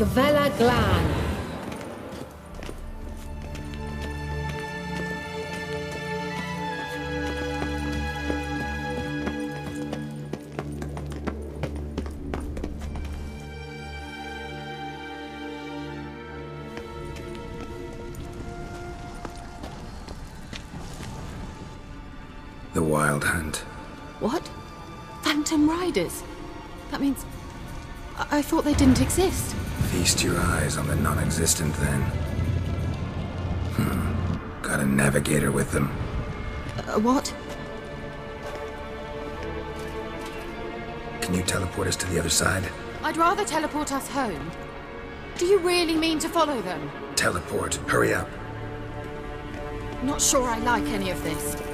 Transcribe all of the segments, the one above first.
Gavella Glan. The Wild Hunt. What? Phantom Riders? That means... I, I thought they didn't exist. Feast your eyes on the non-existent then. Hmm. Got a navigator with them. Uh, what? Can you teleport us to the other side? I'd rather teleport us home. Do you really mean to follow them? Teleport. Hurry up. Not sure I like any of this.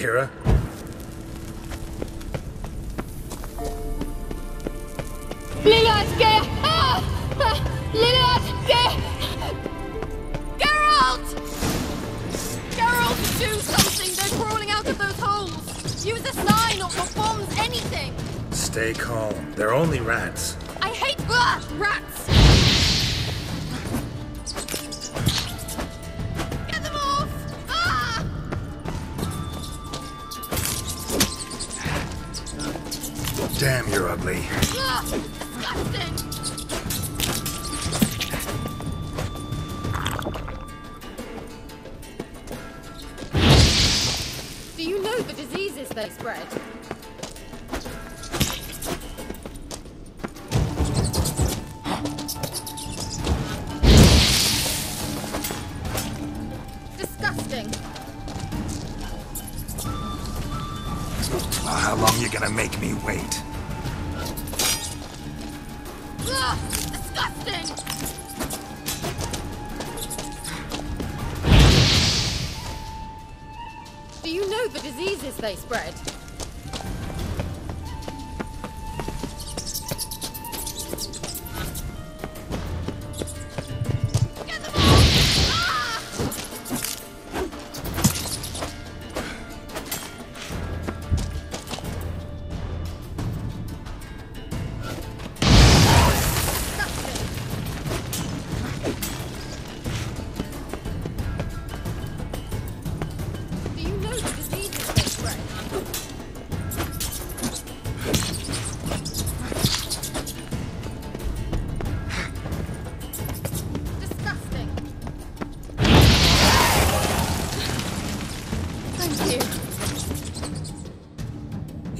Keira? Gaia! Ah! Ah! Gaia! Geralt! Geralt, do something! They're crawling out of those holes! Use a sign or, or bombs, anything! Stay calm. They're only rats. I hate ah, rats! You're ugly. Do you know the diseases they spread?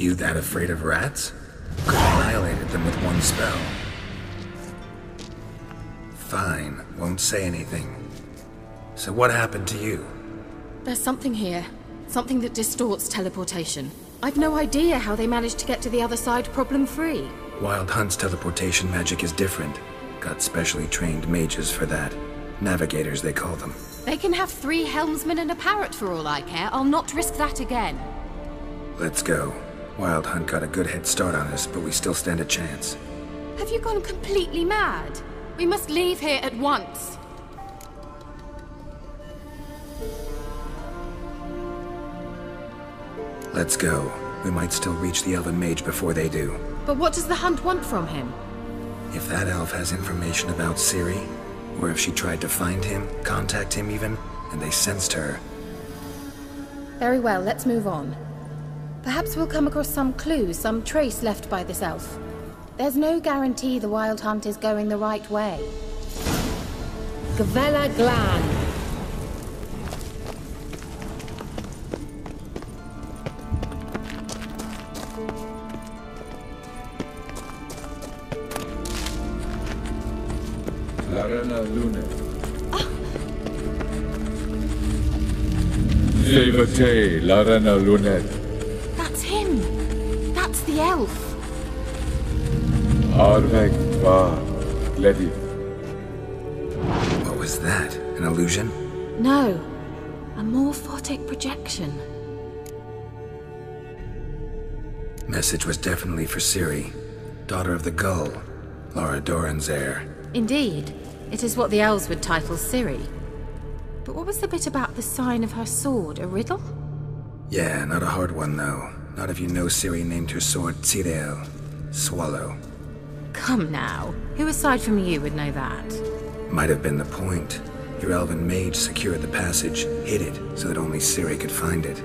You. That afraid of rats? Could have annihilated them with one spell. Fine, won't say anything. So what happened to you? There's something here. Something that distorts teleportation. I've no idea how they managed to get to the other side problem free. Wild Hunt's teleportation magic is different. Got specially trained mages for that. Navigators, they call them. They can have three helmsmen and a parrot for all I care. I'll not risk that again. Let's go. Wild Hunt got a good head start on us, but we still stand a chance. Have you gone completely mad? We must leave here at once. Let's go. We might still reach the Elven Mage before they do. But what does the hunt want from him? If that elf has information about Ciri, or if she tried to find him, contact him even, and they sensed her, Very well, let's move on. Perhaps we'll come across some clue, some trace left by this elf. There's no guarantee the wild hunt is going the right way. Gavella Glan. Larena Lune. Levate, Larena Lunet. Arvek va Ledi. what was that? An illusion? No. A morphotic projection. Message was definitely for Ciri, daughter of the Gull, Lara Dorren's heir. Indeed. It is what the elves would title Ciri. But what was the bit about the sign of her sword? A riddle? Yeah, not a hard one though. Not if you know Ciri named her sword Zireael, Swallow. Come now. Who aside from you would know that? Might have been the point. Your elven mage secured the passage, hid it, so that only Ciri could find it.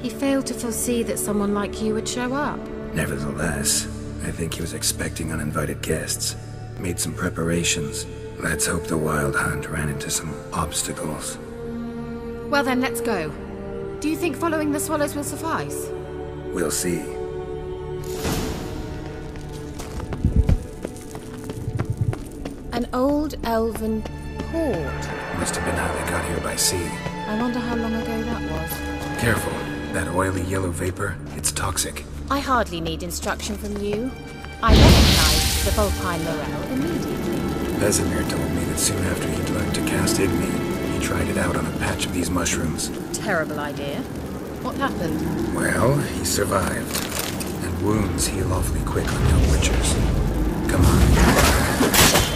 He failed to foresee that someone like you would show up. Nevertheless, I think he was expecting uninvited guests. Made some preparations. Let's hope the Wild Hunt ran into some obstacles. Well then, let's go. Do you think following the swallows will suffice? We'll see. An old elven port. Must have been how they got here by sea. I wonder how long ago that was. Careful. That oily yellow vapor, it's toxic. I hardly need instruction from you. I recognized the Vulpine Morel immediately. Vesemir told me that soon after he'd learned to cast Igni, he tried it out on a patch of these mushrooms. Terrible idea. What happened? Well, he survived. And wounds heal awfully quick on young witchers. Come on.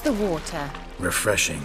The water? Refreshing.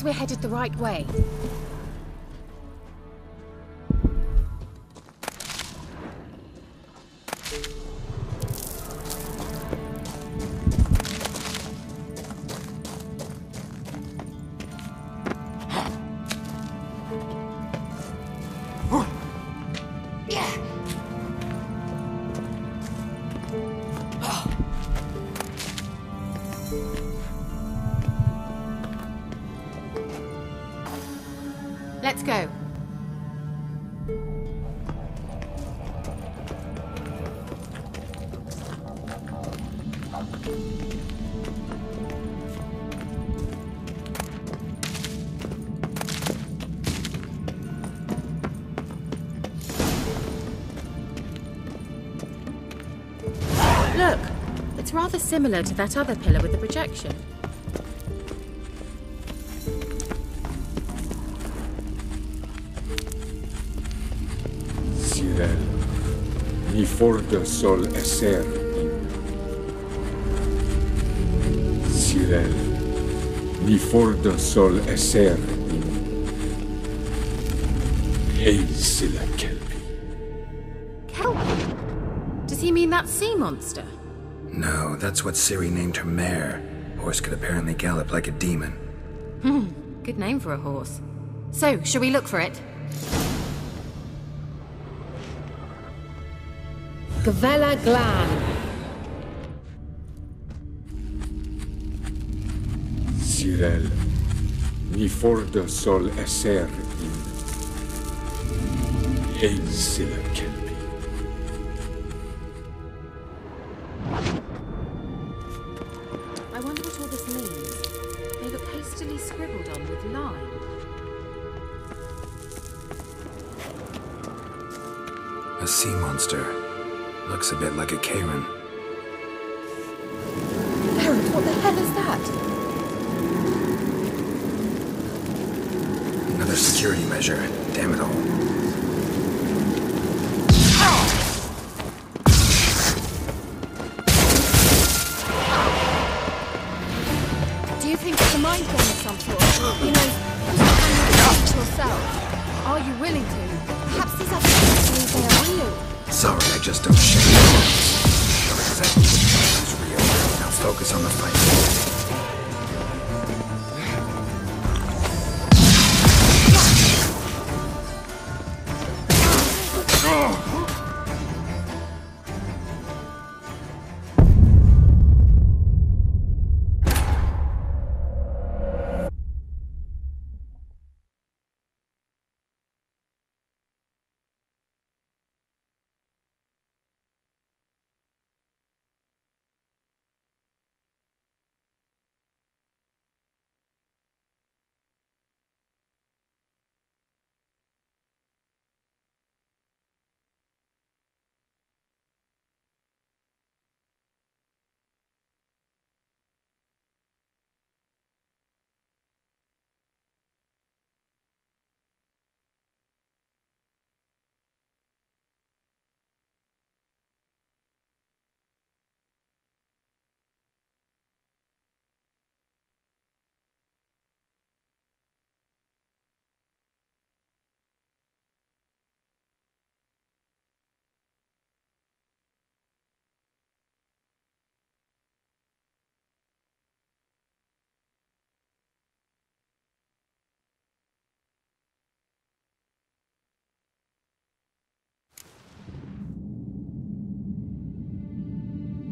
Seems we're headed the right way. Similar to that other pillar with the projection. Zireael, ni forte sol esser in. Zireael, ni forte sol esser in. Hey, silla Kelpie. Kelpie? Does he mean that sea monster? No, that's what Ciri named her mare. Horse could apparently gallop like a demon. Hmm, good name for a horse. So, shall we look for it? Gavella Glan. Zireael, ni forda sol esser in Ainsilla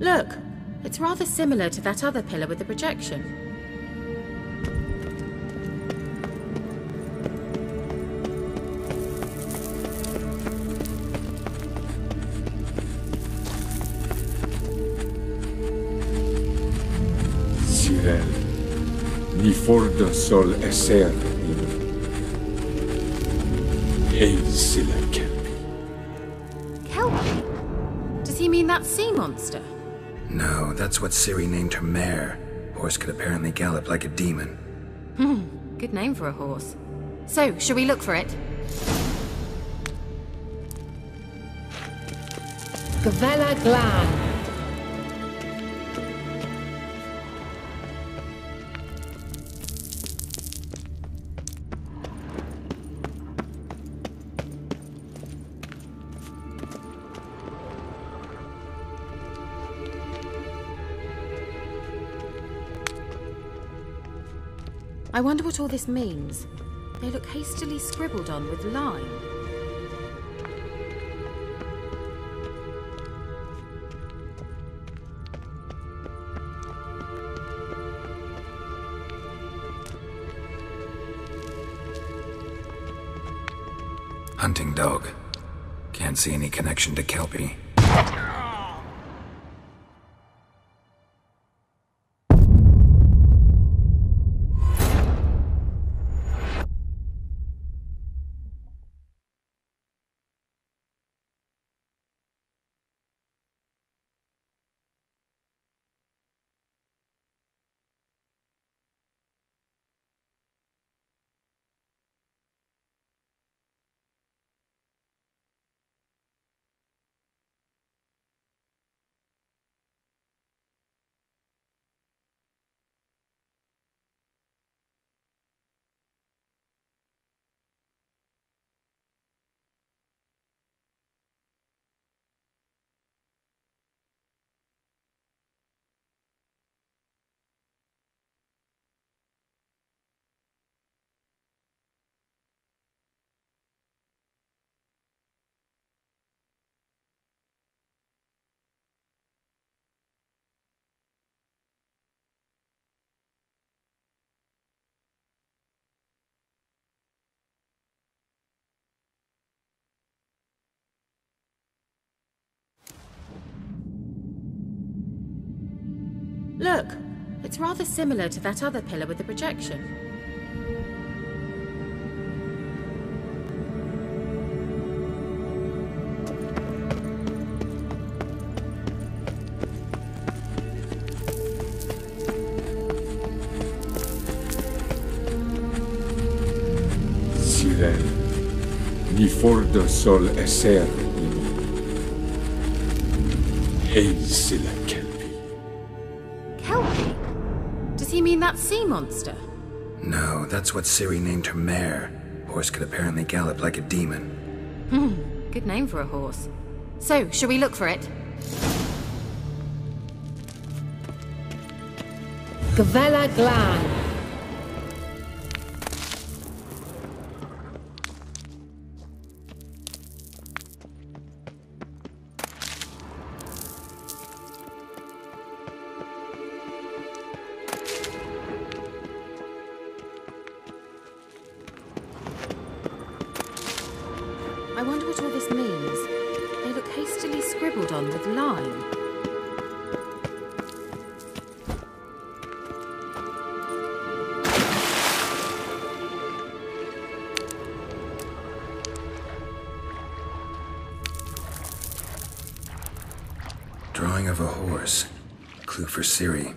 Look, it's rather similar to that other pillar with the projection. Zireael, ni forda sol esser in Ainsilla Kelpie. Kelpie? Does he mean that sea monster? No, that's what Ciri named her mare. Horse could apparently gallop like a demon. Hmm, good name for a horse. So, shall we look for it? Gavella Glan. I wonder what all this means. They look hastily scribbled on with lime. Hunting dog. Can't see any connection to Kelpie. Look, it's rather similar to that other pillar with the projection. Zireael, ni forda sol esser imo. Hey, Silla sea monster? No, that's what Ciri named her mare. Horse could apparently gallop like a demon. Hmm, good name for a horse. So, shall we look for it? Gavella Glan.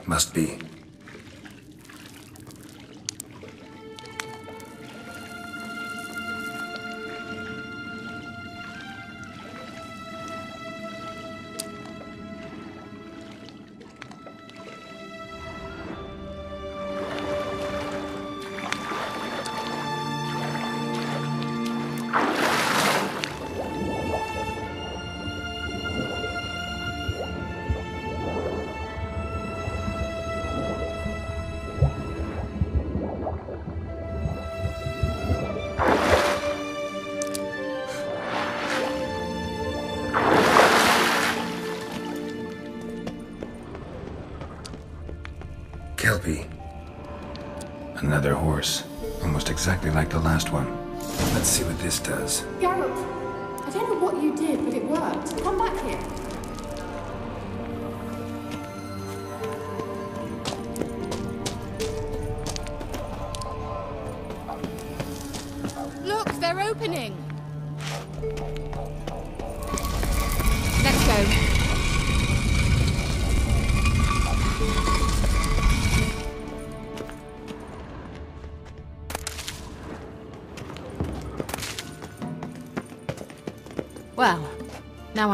Must be. Another horse. Almost exactly like the last one. Let's see what this does. Geralt, I don't know what you did, but it worked. Come back here.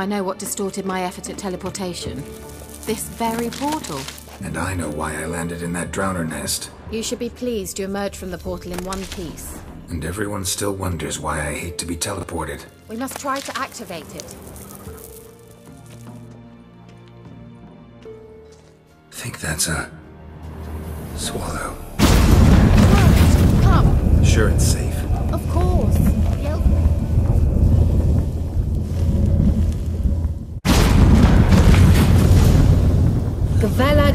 Know what distorted my effort at teleportation. This very portal. And I know why I landed in that drowner nest. You should be pleased you emerged from the portal in one piece. And everyone still wonders why I hate to be teleported. We must try to activate it. Think that's a... swallow. Come! Sure it's safe.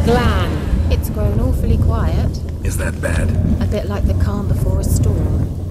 Glan. It's grown awfully quiet. Is that bad? A bit like the calm before a storm.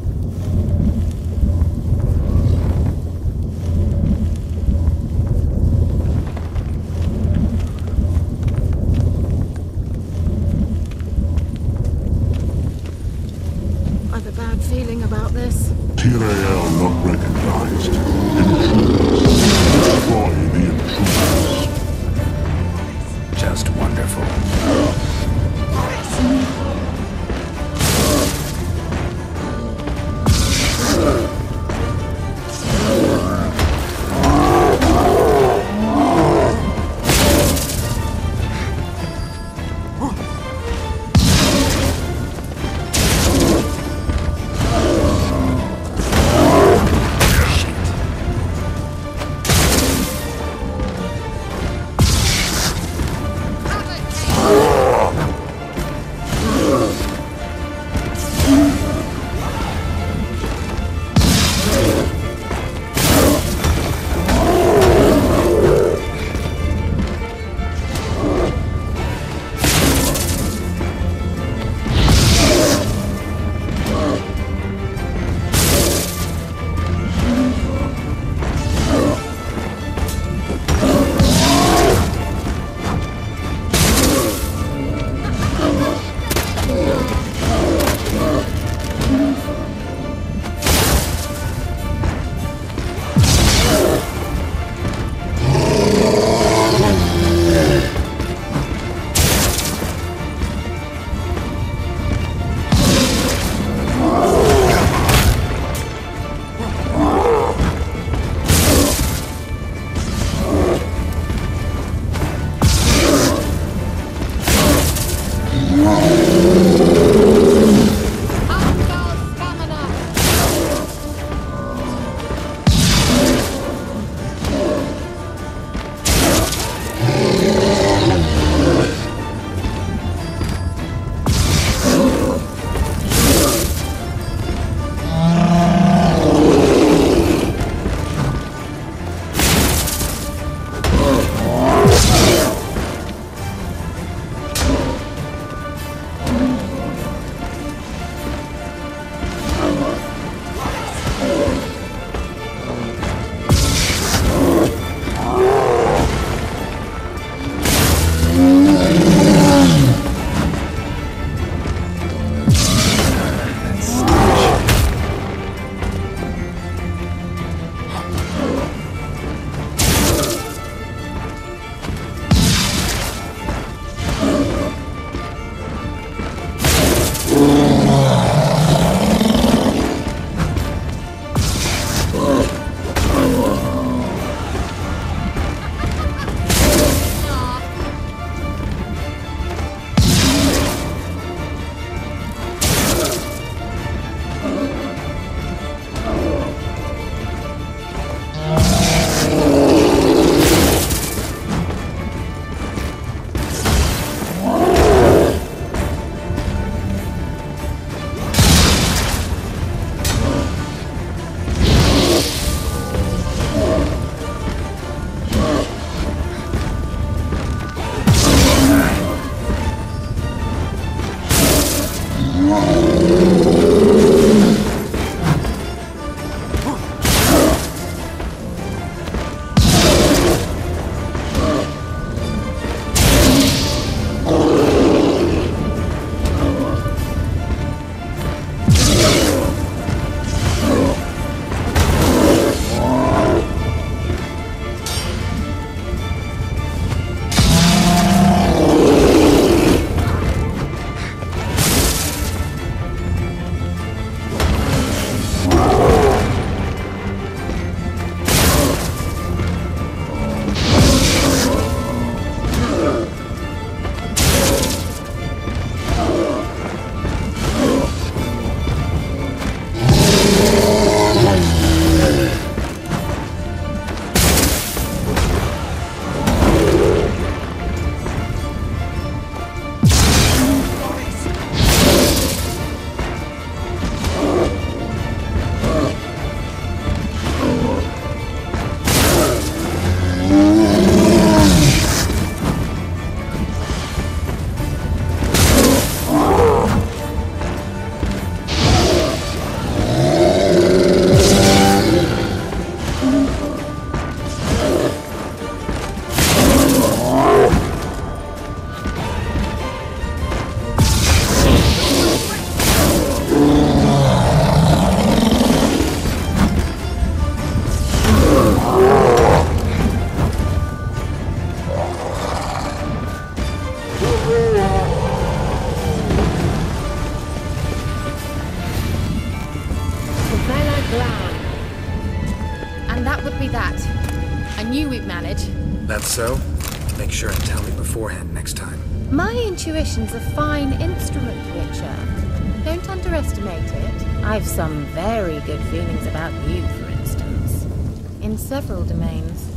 In several domains.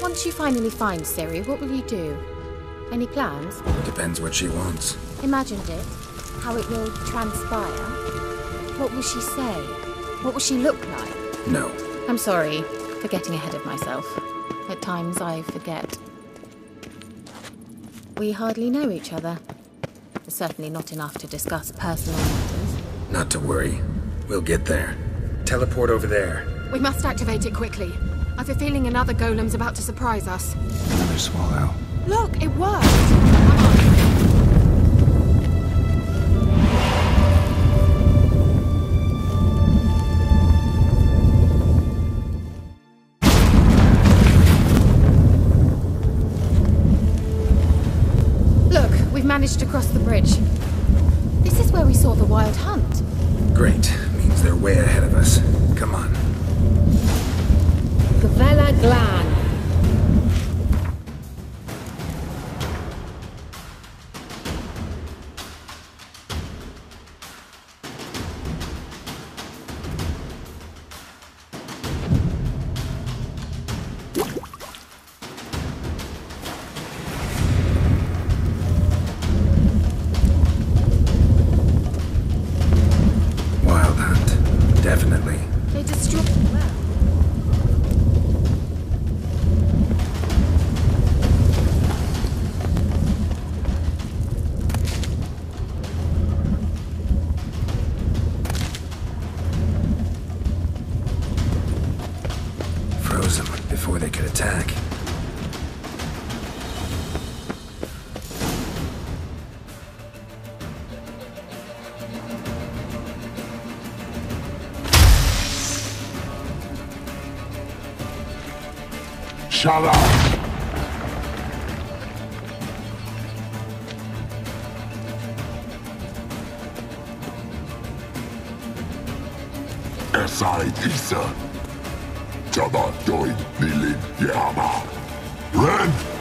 Once you finally find Ciri, what will you do? Any plans? Depends what she wants. Imagined it? How it will transpire? What will she say? What will she look like? No. I'm sorry for getting ahead of myself. At times I forget. We hardly know each other. Certainly not enough to discuss personal matters. Not to worry. We'll get there. Teleport over there. We must activate it quickly. I've a feeling another golem's about to surprise us. Another swallow. Look, it worked! Shut up! Esai Isa. Jada Doin Nilin Yama. Ren!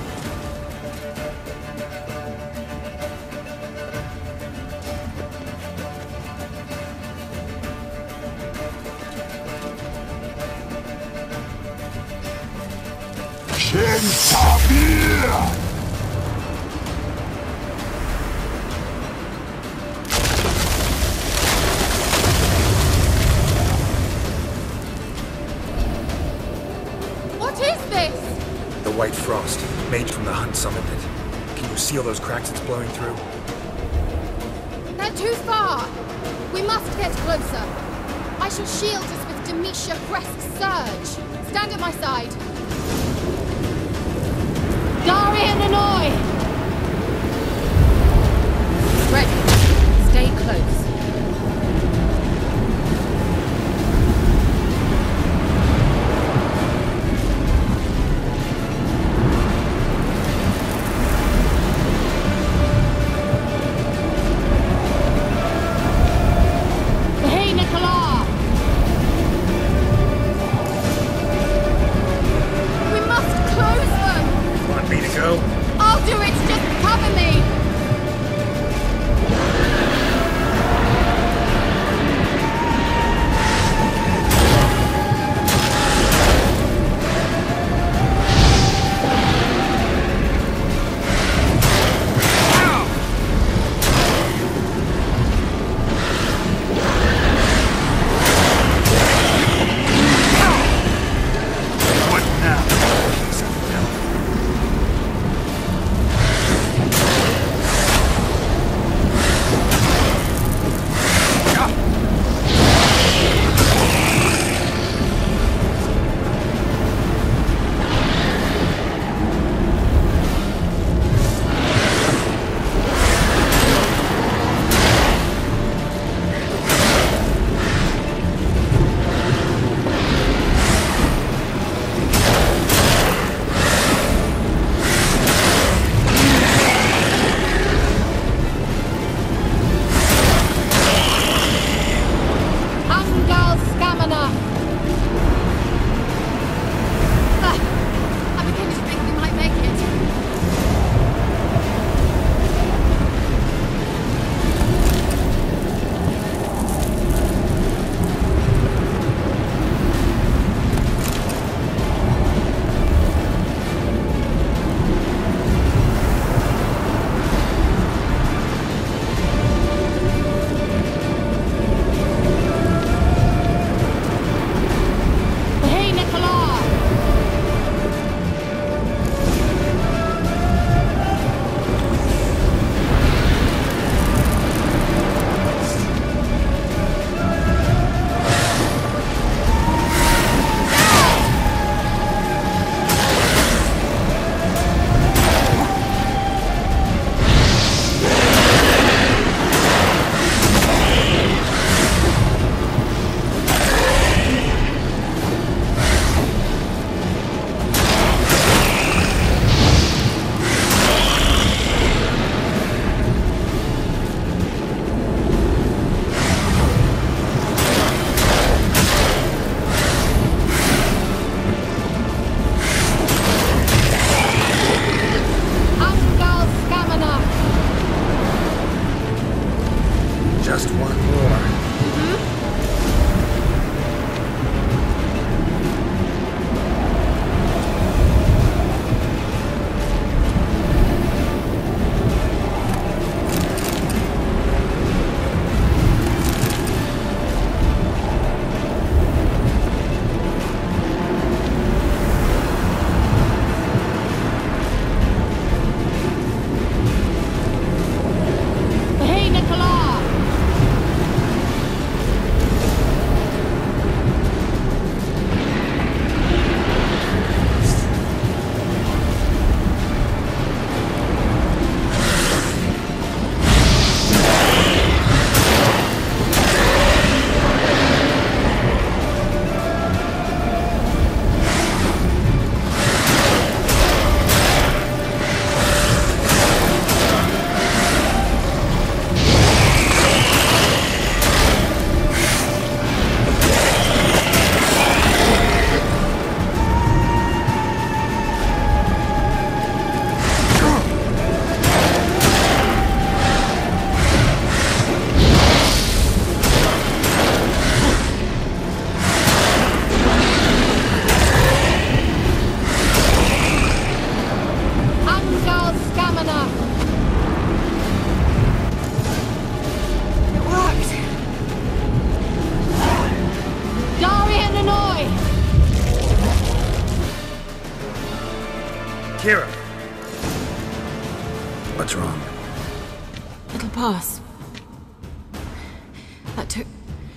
That took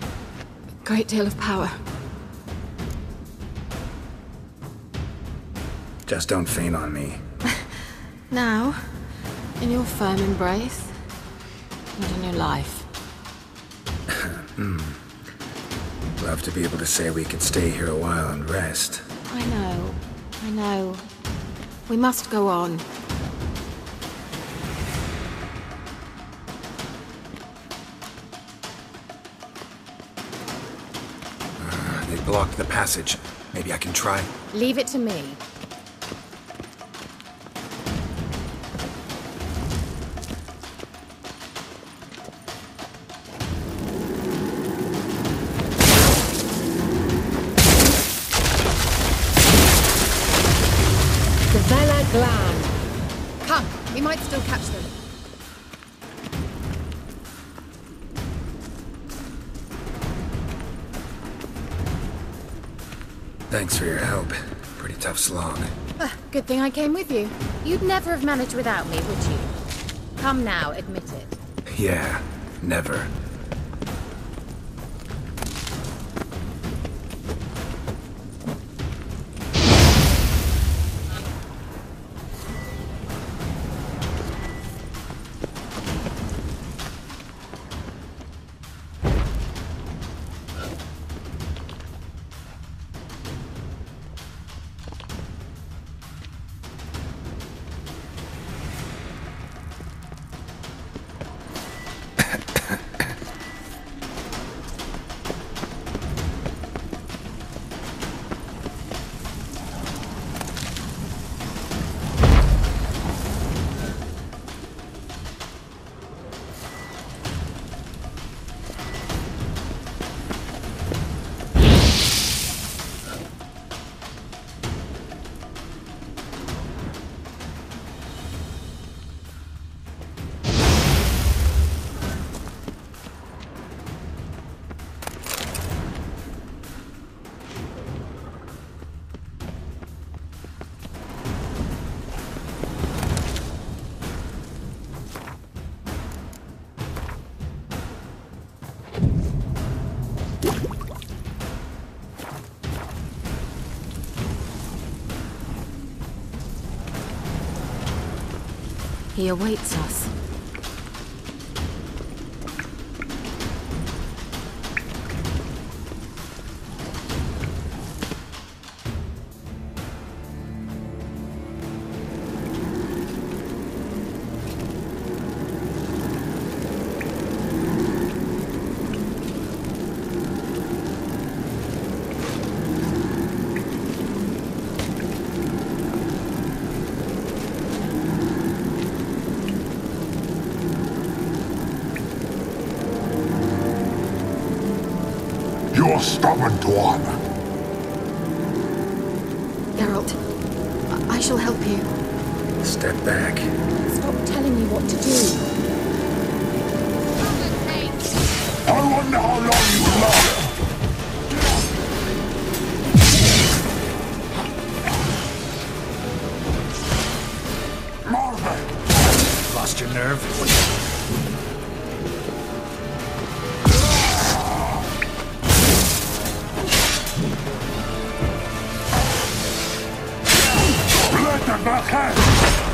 a great deal of power. Just don't faint on me. Now, in your firm embrace, and a new life. Hmm. Love to be able to say we could stay here a while and rest. I know, I know. We must go on. Blocked the passage. Maybe I can try. Leave it to me. Thing I came with you. You'd never have managed without me, would you? Come now, admit it. Yeah, never. He awaits us. Let them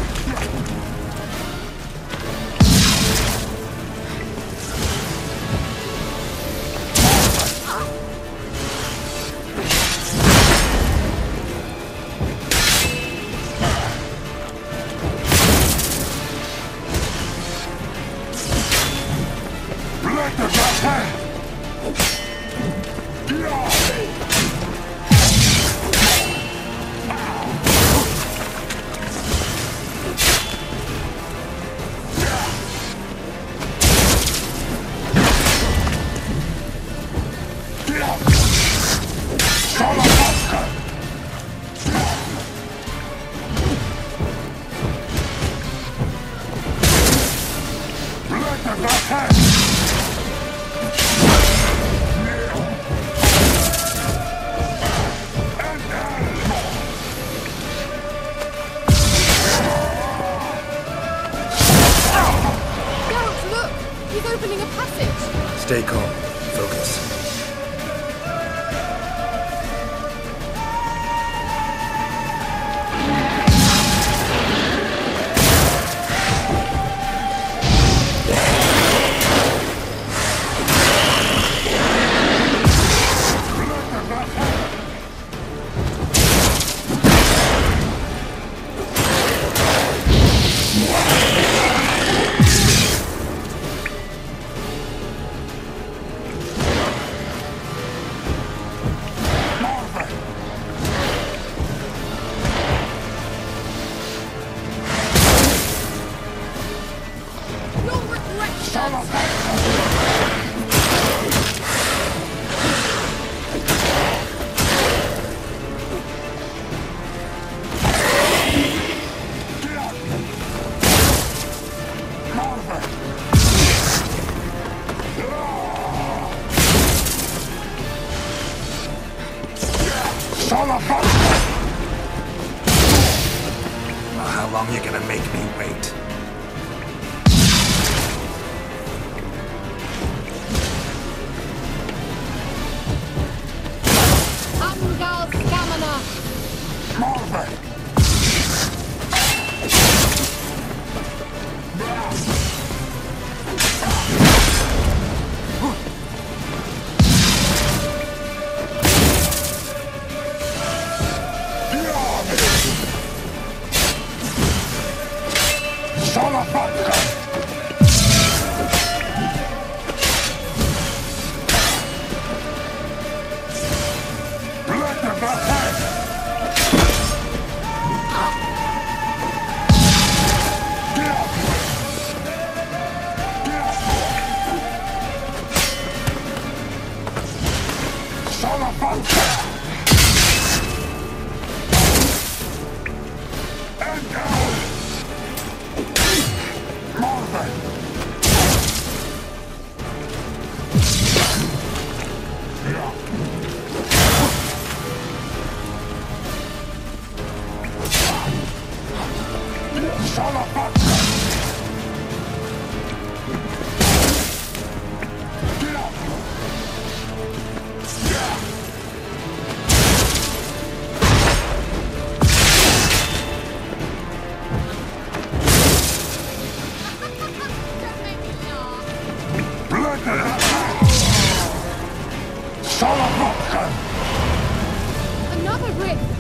Another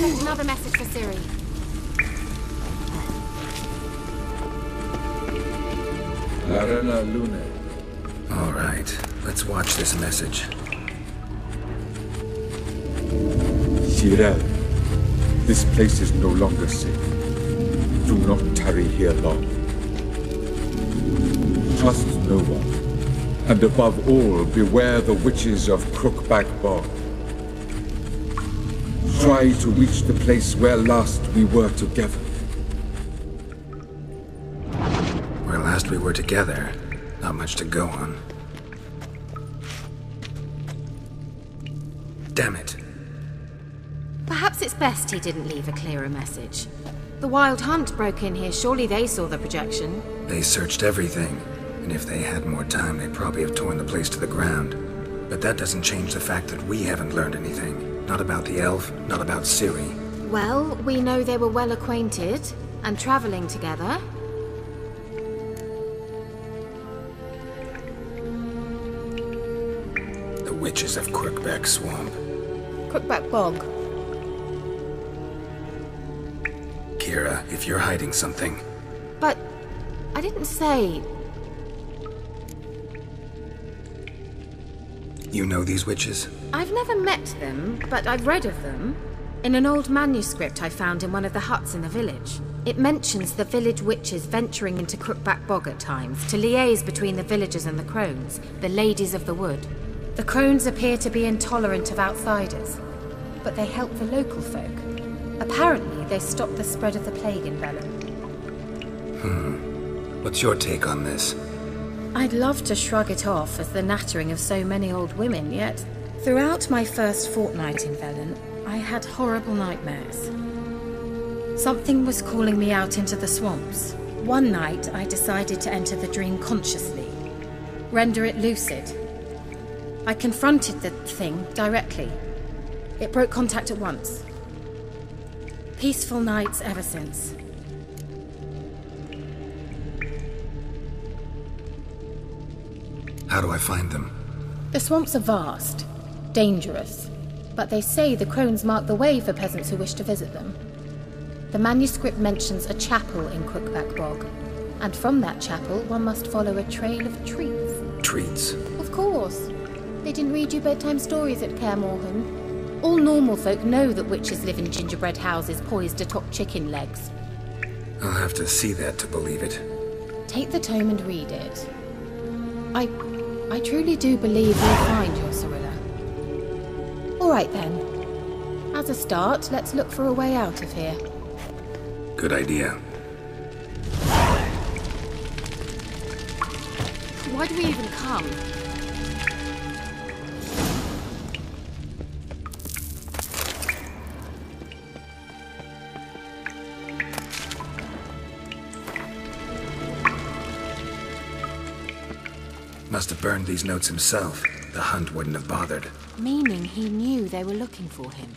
the another message for Ciri. Larena Lune. All right, let's watch this message. Zireael, this place is no longer safe. Do not tarry here long. Trust no one. And above all, beware the witches of Crookback Bog. Try to reach the place where last we were together. Where last we were together, not much to go on. Damn it. Perhaps it's best he didn't leave a clearer message. The Wild Hunt broke in here. Surely they saw the projection. They searched everything, and if they had more time, they'd probably have torn the place to the ground. But that doesn't change the fact that we haven't learned anything. Not about the elf, not about Ciri. Well, we know they were well acquainted and traveling together. The witches of Crookback Swamp. Crookback Bog. Keira, if you're hiding something, But I didn't say. you know these witches? I've never met them, but I've read of them. In an old manuscript I found in one of the huts in the village. It mentions the village witches venturing into Crookback Bog at times to liaise between the villagers and the crones, the ladies of the wood. The crones appear to be intolerant of outsiders, but they help the local folk. Apparently, they stop the spread of the plague in Velen. Hmm. What's your take on this? I'd love to shrug it off as the nattering of so many old women, yet throughout my first fortnight in Velen, I had horrible nightmares. Something was calling me out into the swamps. One night, I decided to enter the dream consciously, render it lucid. I confronted the thing directly. It broke contact at once. Peaceful nights ever since. How do I find them? The swamps are vast, dangerous, but they say the crones mark the way for peasants who wish to visit them. The manuscript mentions a chapel in Crookback Bog, and from that chapel one must follow a trail of trees. Treats. Of course. They didn't read you bedtime stories at Kaer Morhen. All normal folk know that witches live in gingerbread houses poised atop chicken legs. I'll have to see that to believe it. Take the tome and read it. I. I truly do believe you'll find your Cirilla. Alright then. As a start, let's look for a way out of here. Good idea. Why do we even come? Must have burned these notes himself. The hunt wouldn't have bothered. Meaning he knew they were looking for him.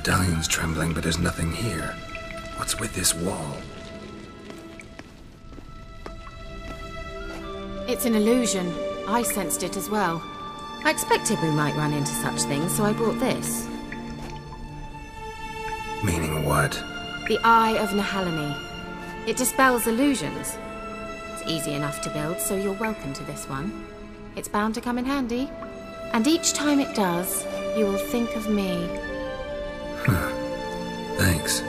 Medallion's trembling, but there's nothing here. What's with this wall? It's an illusion. I sensed it as well. I expected we might run into such things, so I brought this. Meaning what? The Eye of Nehaleni. It dispels illusions. It's easy enough to build, so you're welcome to this one. It's bound to come in handy. And each time it does, you will think of me. Thanks.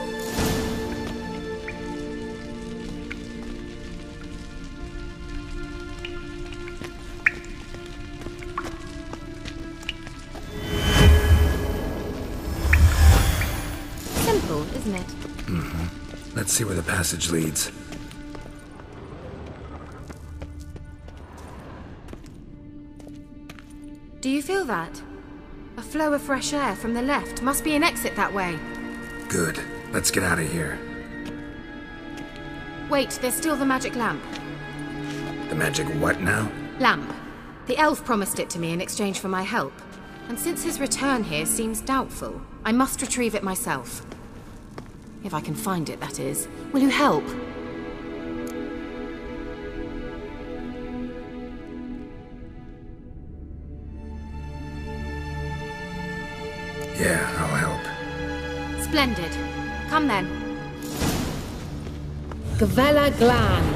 Simple, isn't it? Mm-hmm. Let's see where the passage leads. Do you feel that? Flow of fresh air from the left. Must be an exit that way. Good. Let's get out of here. Wait, there's still the magic lamp. The magic what now? Lamp. The elf promised it to me in exchange for my help. And since his return here seems doubtful, I must retrieve it myself. If I can find it, that is. Will you help? Gavella Glan.